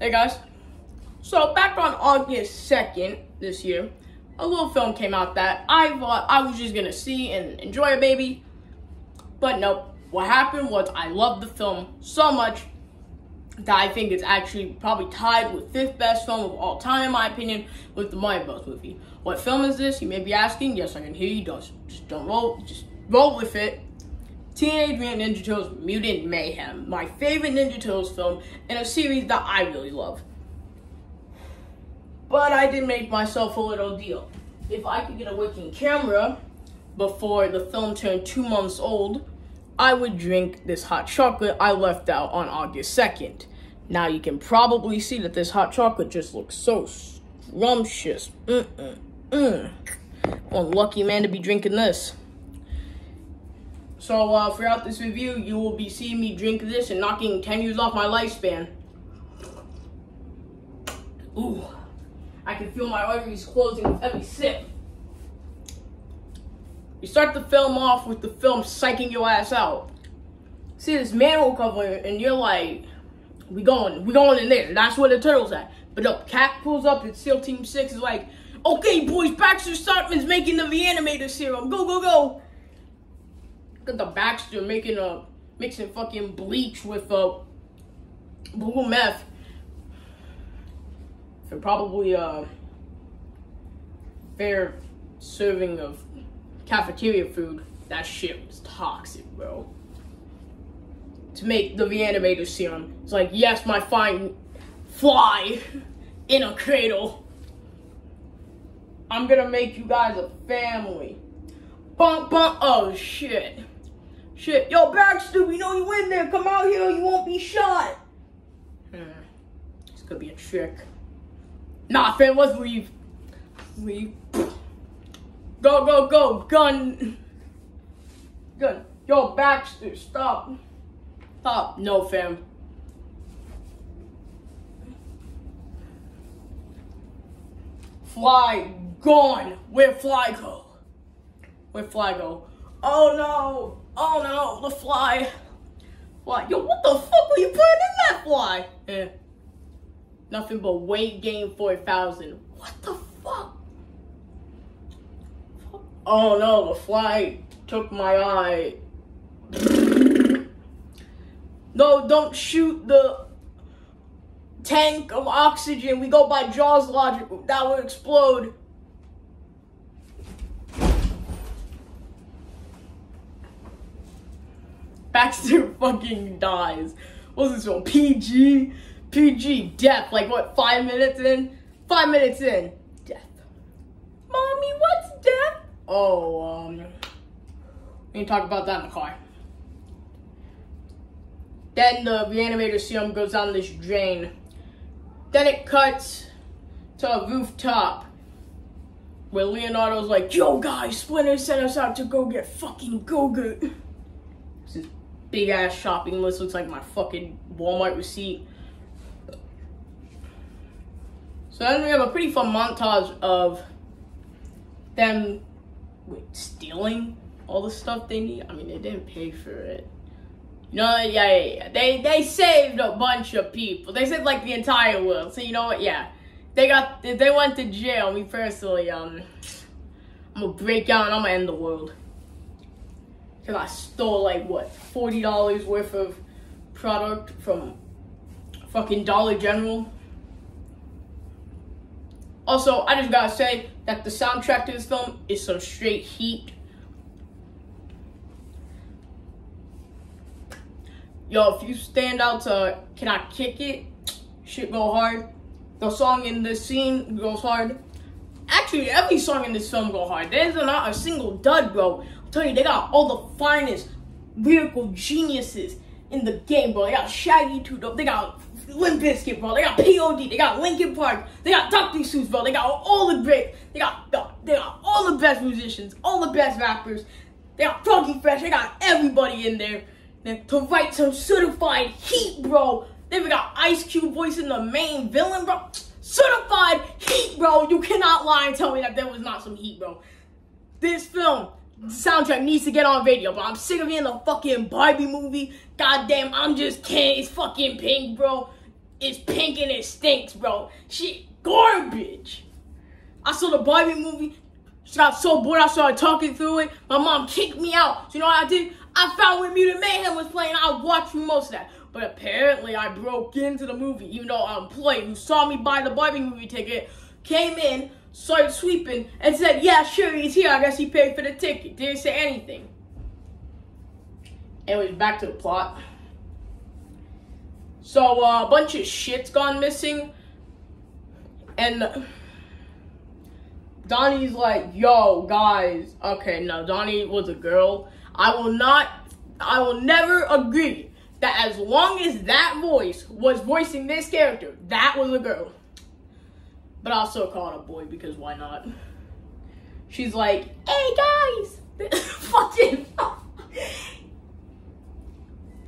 Hey guys. So back on August 2nd this year, a little film came out that I thought I was just gonna see and enjoy it, baby. But nope. What happened was I loved the film so much that I think it's actually probably tied with fifth best film of all time, in my opinion, with the Mario Bros. movie. What film is this? You may be asking. Yes, I can hear you. Don't just don't roll. Just roll with it. Teenage Mutant Ninja Turtles Mutant Mayhem, my favorite Ninja Turtles film, and a series that I really love. But I did make myself a little deal. If I could get a working camera before the film turned two months old, I would drink this hot chocolate I left out on August 2nd. Now you can probably see that this hot chocolate just looks so scrumptious. Mm-mm-mm. Lucky man to be drinking this. So uh, throughout this review, you will be seeing me drink this and knocking 10 years off my lifespan. Ooh, I can feel my arteries closing with every sip. You start the film off with the film psyching your ass out. See this manhole cover and you're like, we going, we going in there. That's where the turtle's at. But no, Cap pulls up and SEAL Team 6 is like, okay boys, Baxter Stockman's making the reanimator serum. Go, go, go. At the Baxter making a mixing fucking bleach with a uh, blue meth. And probably a uh, fair serving of cafeteria food. That shit was toxic, bro. To make the reanimator serum. It's like, yes, my fine fly in a cradle. I'm gonna make you guys a family. Bump, bump, oh shit. Shit, yo, Baxter, we know you in there. Come out here you won't be shot. Hmm. This could be a trick. Nah, fam, let's leave. Leave. Go, go, go. Gun. Gun. Yo, Baxter, stop. Stop. No, fam. Fly gone. Where fly go? Where fly go? Oh no. Oh no, the fly. Fly. Yo, what the fuck were you putting in that fly? Eh. Nothing but weight gain 4,000. What the fuck? Oh no, the fly took my eye. no, don't shoot the tank of oxygen. We go by Jaws logic. That would explode. Baxter fucking dies. What's this one? PG? PG, death. Like what, five minutes in? Five minutes in. Death. Mommy, what's death? Oh, um, we can talk about that in the car. Then the reanimator serum goes down this drain. Then it cuts to a rooftop where Leonardo's like, Yo guys, Splinter sent us out to go get fucking Gogurt big ass shopping list. Looks like my fucking Walmart receipt. So then we have a pretty fun montage of them wait, stealing all the stuff they need. I mean, they didn't pay for it. No, yeah, yeah, yeah. They they saved a bunch of people. They saved like the entire world. So you know what? Yeah, they got they went to jail. Me personally, um, I'm gonna break out and I'm gonna end the world. Cause I stole like what forty dollars worth of product from fucking Dollar General. Also, I just gotta say that the soundtrack to this film is some straight heat. Yo, if you stand out to Can I Kick It? Shit go hard. The song in this scene goes hard. Actually, every song in this film go hard. There's not a single dud, bro. Telling you, they got all the finest lyrical geniuses in the game, bro. They got Shaggy 2 Dope. They got Limp Bizkit, bro. They got POD. They got Linkin Park. They got Dr. Seuss, bro. They got all the great. They got they got all the best musicians, all the best rappers. They got Funky Fresh. They got everybody in there to write some certified heat, bro. They even got Ice Cube voicing the main villain, bro. Certified heat, bro. You cannot lie and tell me that there was not some heat, bro. This film soundtrack needs to get on video, but I'm sick of being the fucking Barbie movie. Goddamn, I'm just kidding. It's fucking pink, bro. It's pink and it stinks, bro. Shit, garbage. I saw the Barbie movie. She got so bored, I started talking through it. My mom kicked me out. So you know what I did? I found when Mutant Mayhem was playing. I watched most of that. But apparently, I broke into the movie, even though an employee who saw me buy the Barbie movie ticket came in, started sweeping, and said, "Yeah, sure, he's here. I guess he paid for the ticket." Didn't say anything. Anyways, back to the plot. So uh, a bunch of shit's gone missing, and Donnie's like, "Yo, guys, okay, no, Donnie was a girl. I will not, I will never agree that as long as that voice was voicing this character, that was a girl. But I'll still call it a boy because why not? She's like, hey guys, fucking,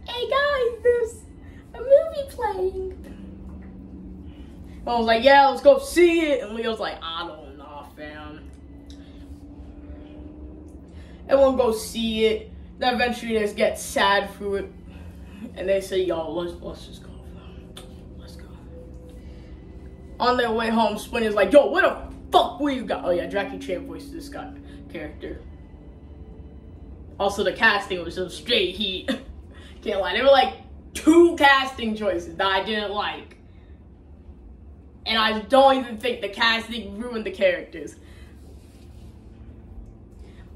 hey guys, there's a movie playing. I was like, yeah, let's go see it. And Leo's like, I don't know, fam. Everyone go see it. Then eventually they just get sad through it. And they say, yo, let's, let's just go. Let's go. On their way home, Splinter's like, yo, what the fuck were you got? Oh yeah, Jackie Chan voiced this guy character. Also, the casting was some straight heat. Can't lie. There were like two casting choices that I didn't like. And I don't even think the casting ruined the characters.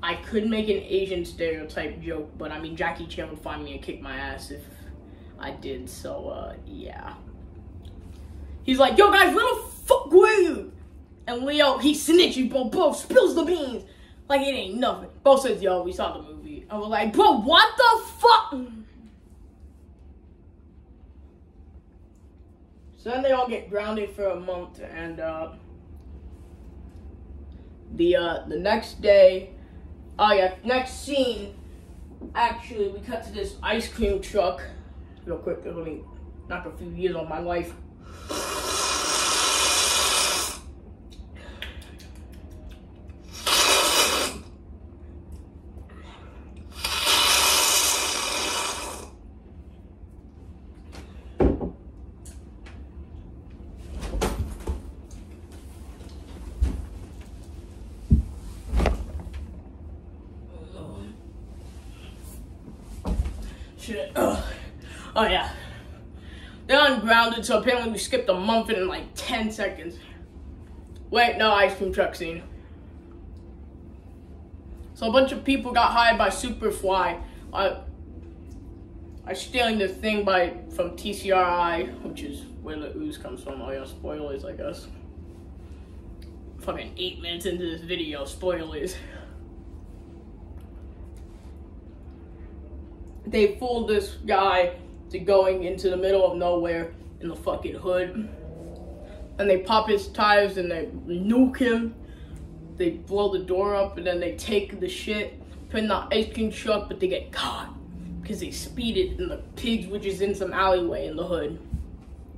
I could make an Asian stereotype joke, but I mean, Jackie Chan would find me and kick my ass if I did, so, uh, yeah. He's like, yo, guys, where the fuck were you? And Leo, he snitches, bro, bro, spills the beans. Like, it ain't nothing. Bro says, yo, we saw the movie. I was like, bro, what the fuck? So then they all get grounded for a month, and, uh, the, uh, the next day, Oh yeah, next scene. Actually, we cut to this ice cream truck. Real quick, let me knock a few years on my life. Shit. Ugh. Oh yeah. They're ungrounded, so apparently we skipped a month in like 10 seconds. Wait, no ice cream truck scene. So a bunch of people got hired by Superfly. Uh, I, I stealing this thing by from TCRI, which is where the ooze comes from. Oh yeah, spoilers, I guess. Fucking eight minutes into this video, spoilers. They fooled this guy to going into the middle of nowhere in the fucking hood. And they pop his tires and they nuke him. They blow the door up and then they take the shit, put in the ice cream truck, but they get caught because they speeded in the pigs, which is in some alleyway in the hood,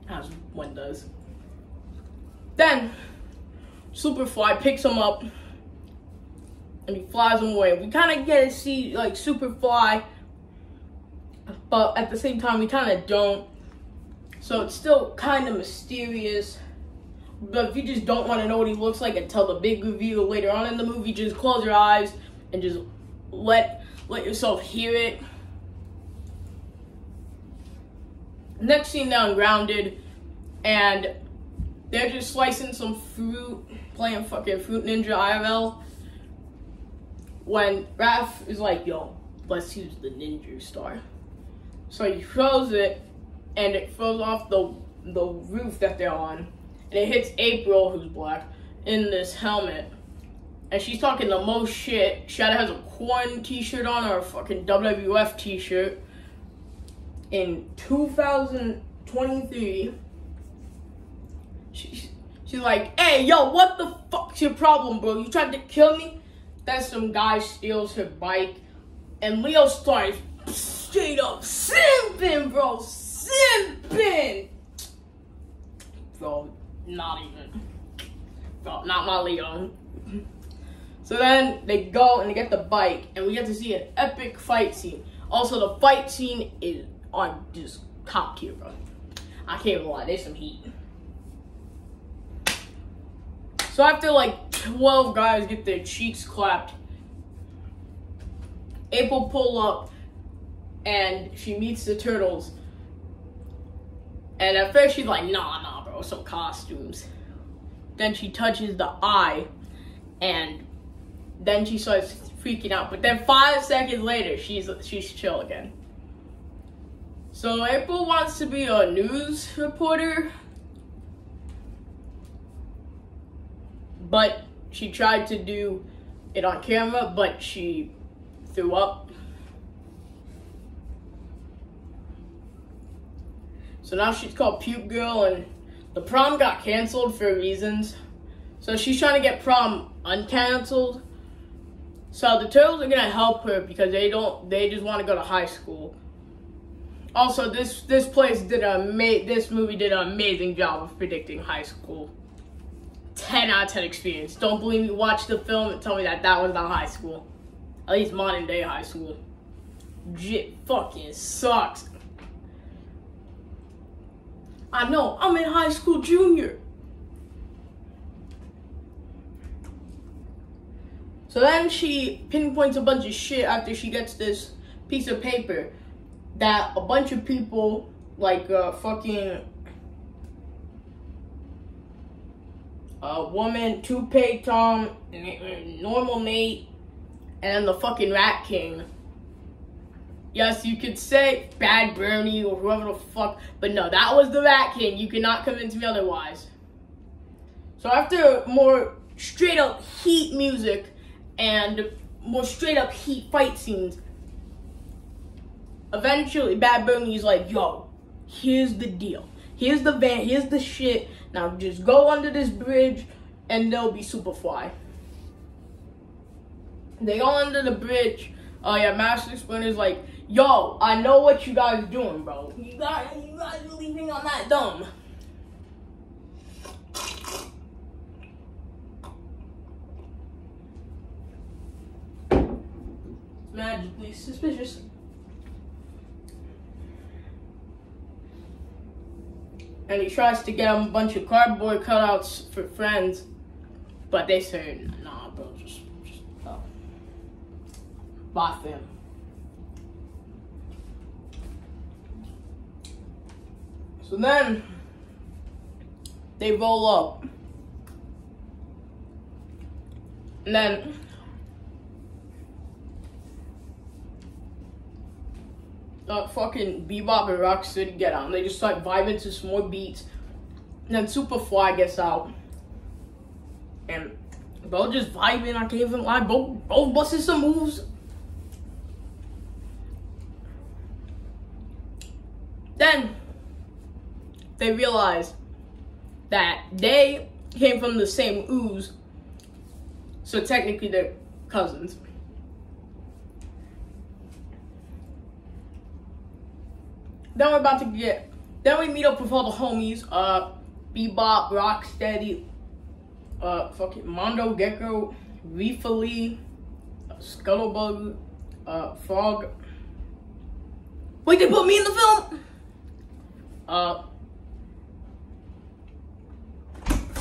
as one does. Then Superfly picks him up and he flies him away. We kind of get to see like Superfly but at the same time, we kind of don't. So it's still kind of mysterious. But if you just don't want to know what he looks like until the big reveal later on in the movie, just close your eyes and just let let yourself hear it. Next scene down grounded, and they're just slicing some fruit, playing fucking Fruit Ninja IRL. When Raph is like, "Yo, let's use the Ninja Star." So he throws it, and it throws off the the roof that they're on, and it hits April, who's black, in this helmet. And she's talking the most shit. Shadow has a Korn t-shirt on or a fucking WWF t-shirt. In 2023, she's, she's like, hey, yo, what the fuck's your problem, bro? You tried to kill me? Then some guy steals her bike, and Leo starts straight up simping, bro. Simping. Bro, not even. Bro, not my Leo. So then they go and they get the bike, and we get to see an epic fight scene. Also, the fight scene is oh, on just top tier, bro. I can't lie, there's some heat. So after like 12 guys get their cheeks clapped, April pull up and she meets the turtles. And at first she's like, nah, nah, bro, some costumes. Then she touches the eye and then she starts freaking out. But then five seconds later, she's she's chill again. So April wants to be a news reporter, but she tried to do it on camera, but she threw up. So now she's called Puke Girl, and the prom got canceled for reasons. So she's trying to get prom uncanceled. So the turtles are gonna help her because they don't. They just want to go to high school. Also, this this place did a ama- This movie did an amazing job of predicting high school. 10 out of 10 experience. Don't believe me, watch the film and tell me that that was not high school. At least modern day high school. Shit fucking sucks. I know, I'm in high school junior. So then she pinpoints a bunch of shit after she gets this piece of paper that a bunch of people, like uh, fucking a woman, Toupee Tom, Normal Nate, and the fucking Rat King. Yes, you could say Bad Bernie or whoever the fuck, but no, that was the Rat King. You cannot convince me otherwise. So after more straight up heat music and more straight up heat fight scenes, eventually Bad Bernie's like, yo, here's the deal. Here's the van, here's the shit. Now just go under this bridge and they'll be Superfly. They go under the bridge. Oh uh, yeah, Master Splinter's like, yo, I know what you guys are doing, bro. You guys, you guys are leaving on that dumb. Magically suspicious. and he tries to get him a bunch of cardboard cutouts for friends, but they say, nah, bro, just, just uh, them. So then they roll up. And then uh, fucking Bebop and Rocksteady get out. And they just start vibing to some more beats. And then Superfly gets out. And bro just vibing. I can't even lie. Both, both busting some moves. Then they realize that they came from the same ooze. So technically they're cousins. Then we're about to get. Then we meet up with all the homies. Uh, Bebop, Rocksteady, uh, fucking Mondo Gecko, Reefa Lee, Scuttlebug, uh, Frog. Wait, they put me in the film? Uh,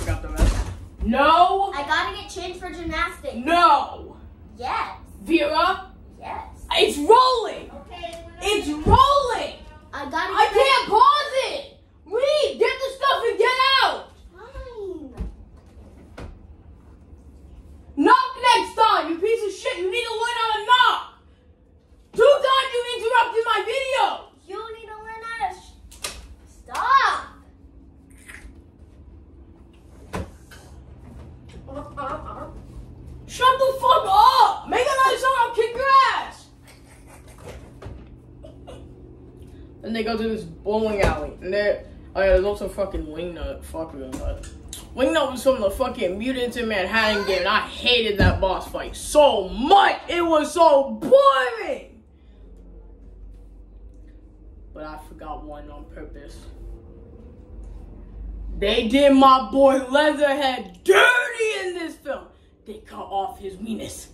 forgot the rest. No! I gotta get changed for gymnastics. No! Yes. Vera? Yes. It's rolling! Okay. It's rolling! I gotta I can't pause it! Reed, get the stuff and get out! Fine. Knock next time, you piece of shit! You need to learn how to knock! Two times you interrupted my video! You need to learn how to sh- stop. Shut the fuck up! Make another song, I'll kick your ass! Then they go to this bowling alley, and there, oh yeah, there's also fucking Wingnut. Fuck Wingnut. Wingnut was from the fucking Mutants in Manhattan game, and I hated that boss fight so much! It was so boring! But I forgot one on purpose. They did my boy Leatherhead dirty in this film. They cut off his weenus.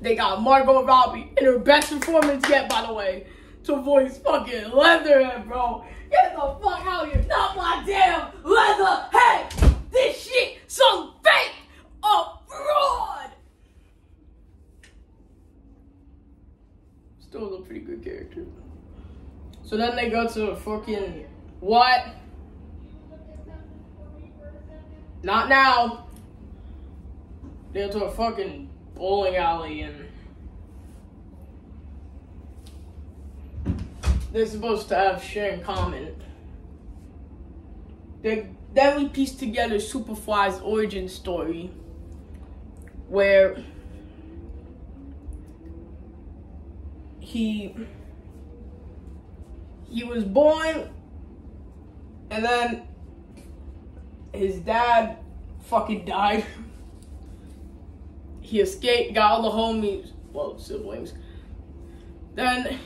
They got Margot Robbie in her best performance yet, by the way, to voice fucking Leatherhead, bro. Get the fuck out of here. Not my damn Leatherhead. This shit, some fake, a fraud. Still a pretty good character. So then they go to fucking what? Not now. They go to a fucking bowling alley and they're supposed to have share in common. They then we piece together Superfly's origin story, where he he was born, and then his dad fucking died. He escaped, got all the homies, well, siblings. Then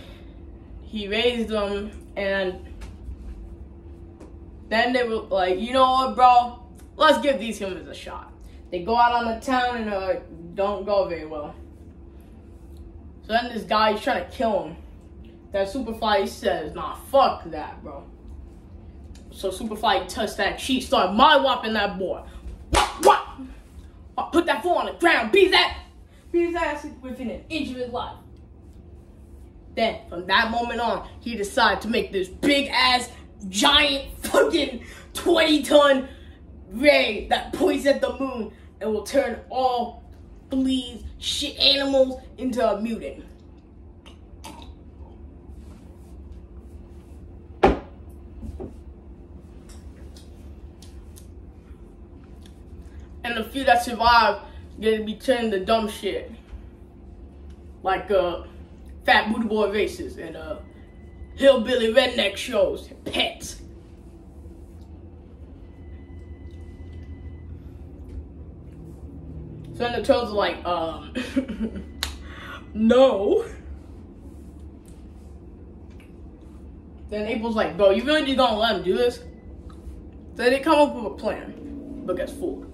he raised them, and then they were like, you know what, bro? Let's give these humans a shot. They go out on the town and uh, don't go very well. So then this guy is trying to kill him. That Superfly says, nah, fuck that, bro. So Superfly touched that cheek, started my whopping that boy. What? What? Put that foot on the ground, beat that, beat his ass within an inch of his life. Then, from that moment on, he decided to make this big ass, giant, fucking 20 ton ray that points at the moon and will turn all fleas, shit animals into a mutant. And the few that survive to be turned to dumb shit. Like, uh, fat booty boy races and uh, hillbilly redneck shows, pets. So then the trolls are like, um, no. Then April's like, bro, you really just gonna let him do this? So they come up with a plan, but gets fooled.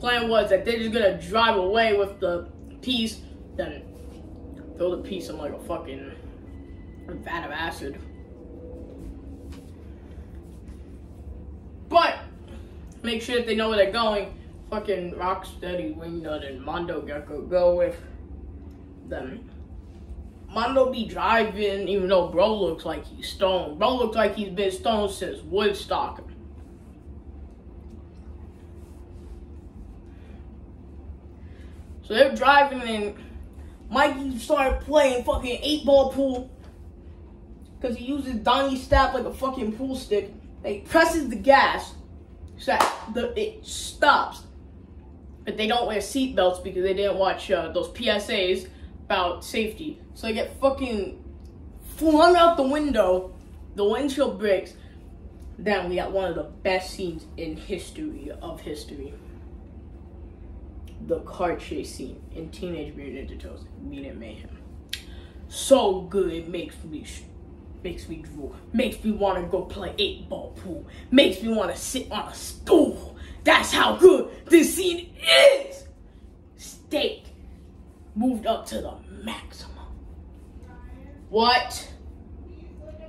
Plan was that they're just gonna drive away with the piece, then throw the piece in like a fucking vat of acid. But make sure that they know where they're going. Fucking Rocksteady, Wingnut, and Mondo Gecko go with them. Mondo be driving, even though bro looks like he's stoned. Bro looks like he's been stoned since Woodstock. So they're driving and Mikey started playing fucking eight ball pool. Cause he uses Donnie's staff like a fucking pool stick. He presses the gas so the, it stops. But they don't wear seatbelts because they didn't watch uh, those PSAs about safety. So they get fucking flung out the window. The windshield breaks. Then we got one of the best scenes in history of history the car chase scene in Teenage Mutant Ninja Turtles: Mutant Mayhem. So good, it makes me makes me drool, makes me want to go play eight ball pool, makes me want to sit on a stool. That's how good this scene is. Steak moved up to the maximum. What?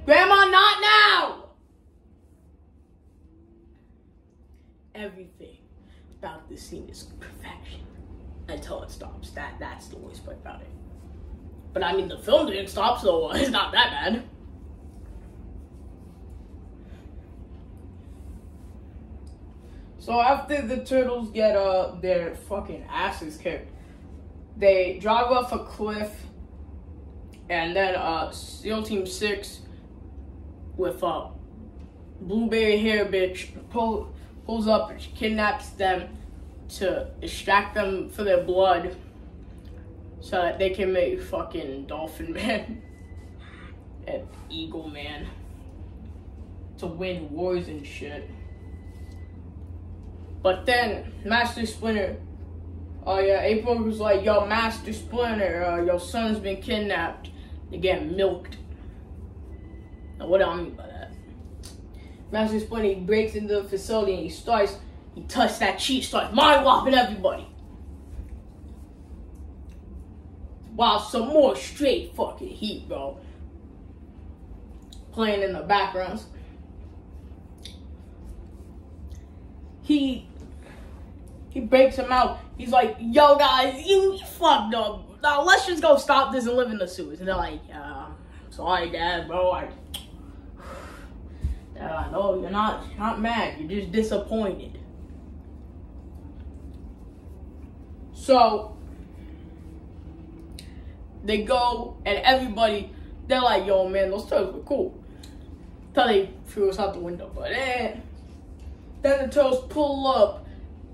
Grandma, not now. Everything about this scene is perfection until it stops. That that's the worst part about it. But I mean, the film didn't stop, so it's not that bad. So after the turtles get uh their fucking asses kicked, they drive off a cliff, and then uh SEAL Team Six with uh blueberry hair bitch pull pulls up and kidnaps them to extract them for their blood so that they can make fucking Dolphin Man and Eagle Man to win wars and shit. But then Master Splinter, oh yeah, April was like, yo, Master Splinter, uh, your son's been kidnapped. They get milked. Now what do I mean by that? Master's funny. He breaks into the facility and he starts, he touched that cheat, starts mind whopping everybody. While some more straight fucking heat, bro. Playing in the backgrounds. He he breaks him out. He's like, yo guys, you, you fucked up. Now let's just go stop this and live in the sewers. And they're like, yeah, sorry, dad, bro. I I know you're not you're not mad. You're just disappointed." So they go and everybody, they're like, "Yo, man, those turtles were cool." Till they threw us out the window, but then, then the turtles pull up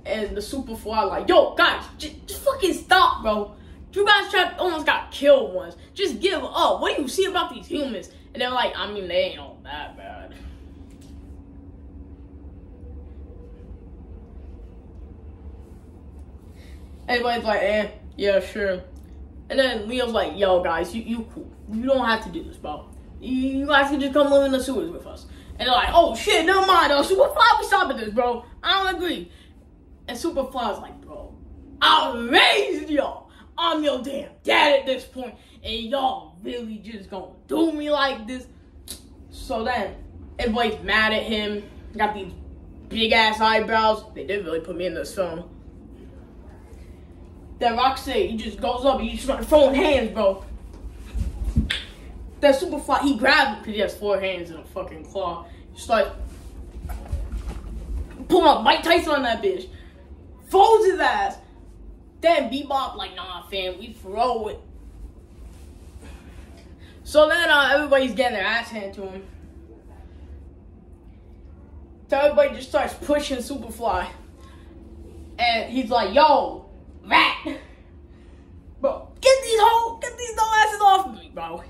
and the Superfly like, yo, guys, just, just fucking stop, bro. You guys tried, almost got killed once. Just give up. What do you see about these humans? And they're like, I mean, they ain't all that bad. Everybody's like, eh, yeah, sure. And then Leo's like, yo, guys, you, you cool. You don't have to do this, bro. You, guys can just come live in the sewers with us. And they're like, oh shit, never mind, though. Superfly, we stopping this, bro. I don't agree. And Superfly's like, bro, I raised y'all. I'm your damn dad at this point, and y'all really just gonna do me like this. So then, everybody's mad at him. Got these big ass eyebrows. They did really put me in this film. Then Rocksteady, he just goes up, he just starts throwing hands, bro. That Superfly, he grabs him because he has four hands and a fucking claw. He starts pulling up Mike Tyson on that bitch folds his ass. Then Bebop like, nah, fam, we throw it. So then uh, everybody's getting their ass handed to him. So everybody just starts pushing Superfly. And he's like, yo, rat. Bro, get these whole, get these dumb asses off me, bro.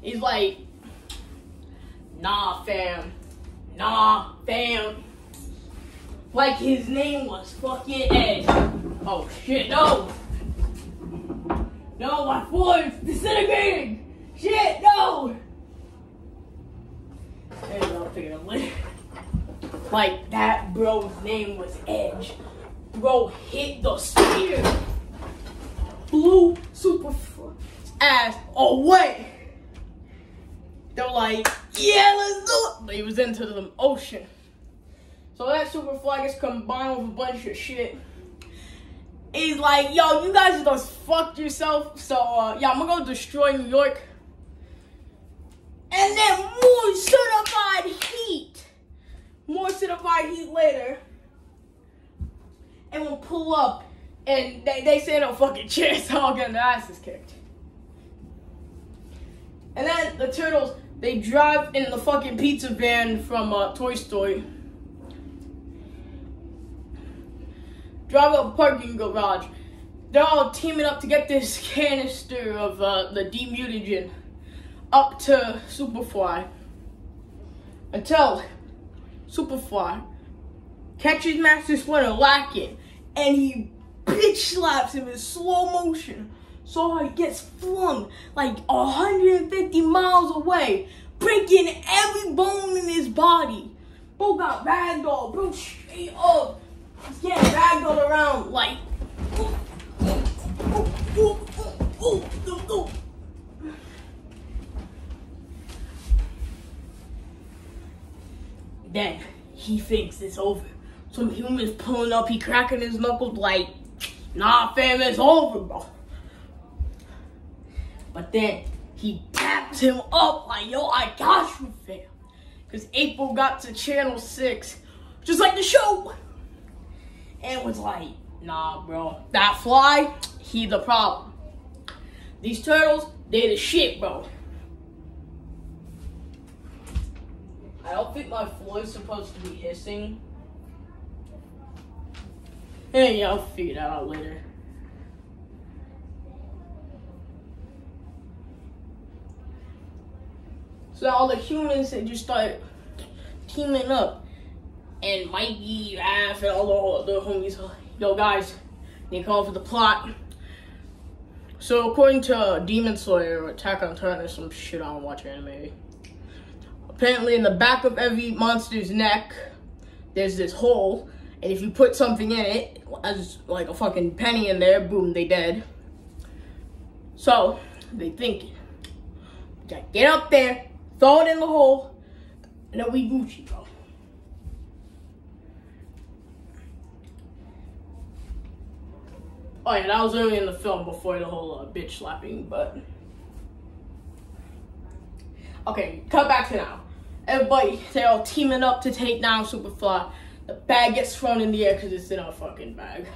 He's like, nah, fam. Nah, fam like his name was fucking Ed. Oh shit, no! No, my floor's disintegrating! Shit, no! Later. Like that bro's name was Edge. Bro hit the spear. Blew super ass away. They're like, yeah, let's do it. But he was into the ocean. So that Superfly gets combined with a bunch of shit. He's like, yo, you guys just fucked yourself. So, uh, yeah, I'm gonna go destroy New York. And then more certified heat. More certified heat later. And we'll pull up. And they, they say no fucking chance. I'll get their asses kicked. And then the turtles, they drive in the fucking pizza van from uh, Toy Story. drive a parking garage. They're all teaming up to get this canister of uh, the demutagen up to Superfly. Until Superfly catches Master Splinter lacking and he bitch slaps him in slow motion. So he gets flung like 150 miles away, breaking every bone in his body. Bro got ragdoll, bro straight up He's getting ragdolled around like. Then he thinks it's over. Some humans pulling up, he cracking his knuckles like, nah, fam, it's over, bro. But then he taps him up like, yo, I got you, fam. Because April got to Channel 6, just like the show and was like, nah, bro. That fly, he the problem. These turtles, they the shit, bro. I don't think my floor's supposed to be hissing. Yeah, I'll figure out later. So all the humans they just start teaming up and Mikey, Raph, and all the, the homies. Yo, guys, they call for the plot. So, according to Demon Slayer, Attack on Titan, or some shit, I don't watch anime. Apparently, in the back of every monster's neck, there's this hole, and if you put something in it, as like a fucking penny in there, boom, they dead. So they think, get up there, throw it in the hole, and then we Gucci, bro. Oh yeah, that was early in the film before the whole uh, bitch slapping, but. Okay, cut back to now. Everybody, they're all teaming up to take down Superfly. The bag gets thrown in the air because it's in a fucking bag.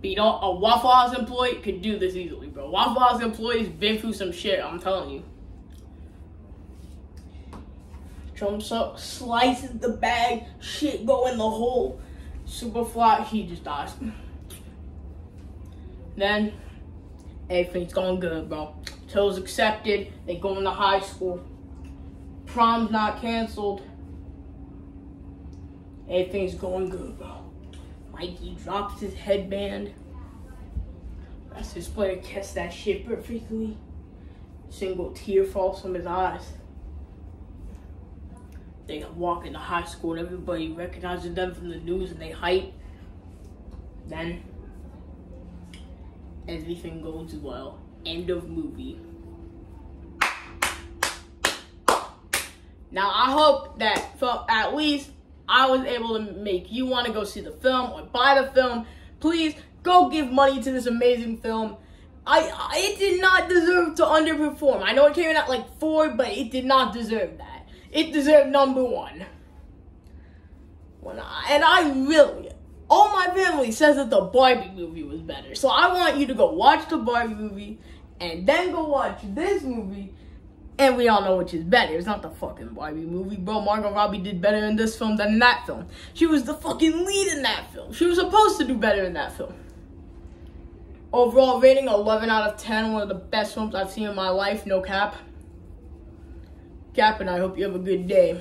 But you know, a Waffle House employee could do this easily, bro. Waffle House employees been through some shit. I'm telling you. Jumps up, slices the bag, shit go in the hole. Superfly, he just dies. Then everything's going good, bro. Till's accepted. They go into high school. Prom's not canceled. Everything's going good, bro. Mikey drops his headband. That's his player catch that shit perfectly. Single tear falls from his eyes. They walk into high school and everybody recognizes them from the news and they hype. Then everything goes well. End of movie. Now I hope that for at least I was able to make you want to go see the film or buy the film. Please go give money to this amazing film. I, it did not deserve to underperform. I know it came at like four, but it did not deserve that. It deserved number one. When I, and I really, all my family says that the Barbie movie was better. So I want you to go watch the Barbie movie and then go watch this movie and we all know which is better. It's not the fucking Barbie movie, bro. Margot Robbie did better in this film than in that film. She was the fucking lead in that film. She was supposed to do better in that film. Overall rating 11 out of 10. One of the best films I've seen in my life. No cap. Cap, and I hope you have a good day.